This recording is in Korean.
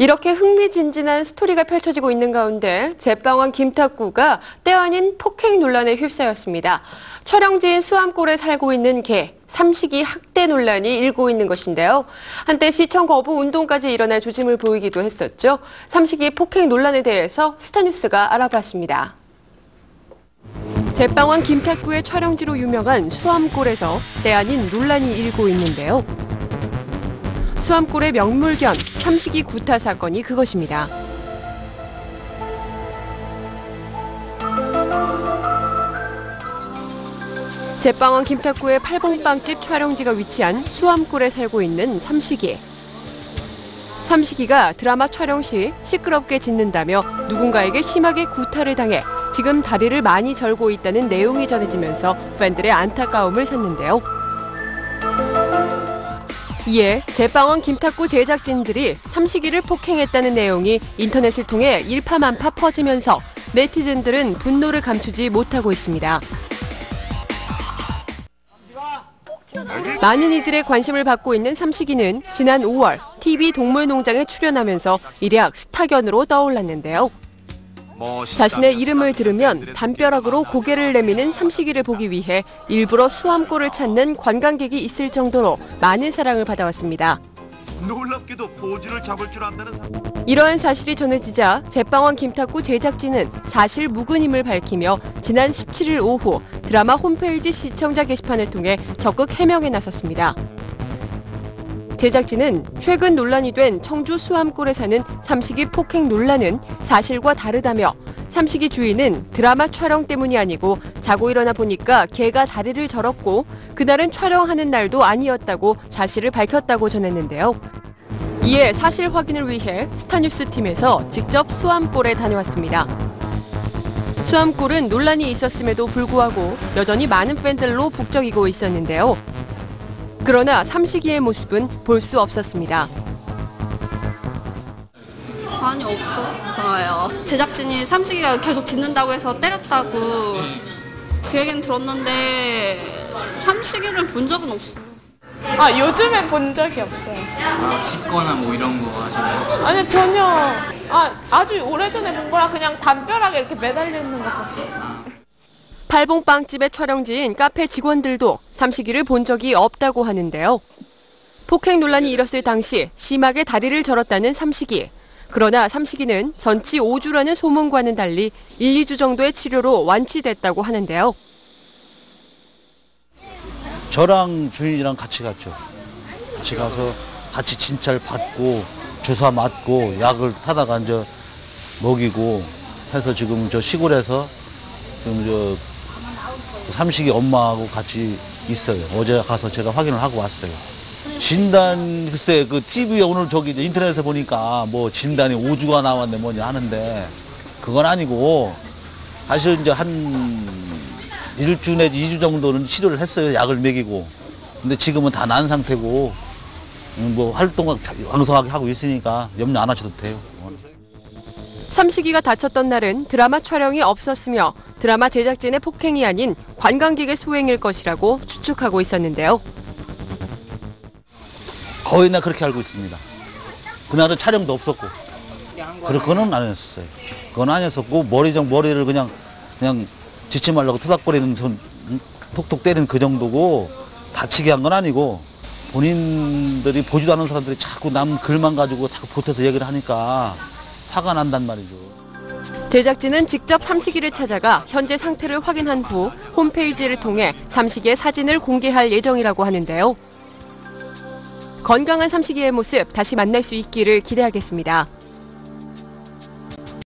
이렇게 흥미진진한 스토리가 펼쳐지고 있는 가운데 제빵왕 김탁구가 때 아닌 폭행 논란에 휩싸였습니다. 촬영지인 수암골에 살고 있는 개, 삼식이 학대 논란이 일고 있는 것인데요. 한때 시청 거부 운동까지 일어나 조짐을 보이기도 했었죠. 삼식이 폭행 논란에 대해서 스타뉴스가 알아봤습니다. 제빵왕 김탁구의 촬영지로 유명한 수암골에서 때 아닌 논란이 일고 있는데요. 수암골의 명물견 삼식이 구타 사건이 그것입니다. 제빵왕 김탁구의 팔봉빵집 촬영지가 위치한 수암골에 살고 있는 삼식이. 삼식이가 드라마 촬영 시 시끄럽게 짖는다며 누군가에게 심하게 구타를 당해 지금 다리를 많이 절고 있다는 내용이 전해지면서 팬들의 안타까움을 샀는데요. 이에 제빵왕 김탁구 제작진들이 삼식이를 폭행했다는 내용이 인터넷을 통해 일파만파 퍼지면서 네티즌들은 분노를 감추지 못하고 있습니다. 많은 이들의 관심을 받고 있는 삼식이는 지난 5월 TV 동물농장에 출연하면서 일약 스타견으로 떠올랐는데요. 자신의 이름을 들으면 담벼락으로 고개를 내미는 삼식이를 보기 위해 일부러 수암골을 찾는 관광객이 있을 정도로 많은 사랑을 받아왔습니다. 놀랍게도 포즈를 잡을 줄 안다는. 이러한 사실이 전해지자 제빵왕 김탁구 제작진은 사실 무근임을 밝히며 지난 17일 오후 드라마 홈페이지 시청자 게시판을 통해 적극 해명에 나섰습니다. 제작진은 최근 논란이 된 청주 수암골에 사는 삼식이 폭행 논란은 사실과 다르다며 삼식이 주인은 드라마 촬영 때문이 아니고 자고 일어나 보니까 개가 다리를 절었고 그날은 촬영하는 날도 아니었다고 사실을 밝혔다고 전했는데요. 이에 사실 확인을 위해 스타뉴스 팀에서 직접 수암골에 다녀왔습니다. 수암골은 논란이 있었음에도 불구하고 여전히 많은 팬들로 북적이고 있었는데요. 그러나 삼식이의 모습은 볼 수 없었습니다. 아니 없었어요. 제작진이 삼식이가 계속 짖는다고 해서 때렸다고 그 얘기는 들었는데 삼식이를 본 적은 없어요. 아, 요즘에 본 적이 없어요. 아, 짖거나 뭐 이런 거 하잖아요. 아니, 전혀. 아, 아주 오래전에 본 거라 그냥 담벼락에 이렇게 매달려 있는 거 봤어요. 아, 팔봉빵집의 촬영지인 카페 직원들도 삼식이를 본 적이 없다고 하는데요. 폭행 논란이 일었을 당시 심하게 다리를 절었다는 삼식이. 그러나 삼식이는 전치 5주라는 소문과는 달리 1, 2주 정도의 치료로 완치됐다고 하는데요. 저랑 주인이랑 같이 갔죠. 같이 가서 같이 진찰 받고 주사 맞고 약을 타다가 이제 먹이고 해서 지금 저 시골에서 지금 저 삼식이 엄마하고 같이 있어요. 어제 가서 제가 확인을 하고 왔어요. 진단 글쎄 그 TV에 오늘 저기 인터넷에 보니까 뭐 진단이 5주가 나왔네 뭐냐 하는데 그건 아니고 사실 이제 한 일주 내지 2주 정도는 치료를 했어요. 약을 먹이고. 근데 지금은 다 난 상태고, 음, 뭐 활동을 왕성하게 하고 있으니까 염려 안 하셔도 돼요. 삼식이가 다쳤던 날은 드라마 촬영이 없었으며 드라마 제작진의 폭행이 아닌 관광객의 소행일 것이라고 추측하고 있었는데요. 거의 나 그렇게 알고 있습니다. 그날은 촬영도 없었고, 그렇게는 안 했었어요. 그건 아니었었고, 머리 정 머리를 그냥, 그냥 짖지 말라고 투닥거리는 손, 음, 톡톡 때리는 그 정도고, 다치게 한 건 아니고, 본인들이 보지도 않은 사람들이 자꾸 남 글만 가지고 자꾸 보태서 얘기를 하니까 화가 난단 말이죠. 제작진은 직접 삼식이를 찾아가 현재 상태를 확인한 후 홈페이지를 통해 삼식이의 사진을 공개할 예정이라고 하는데요. 건강한 삼식이의 모습 다시 만날 수 있기를 기대하겠습니다.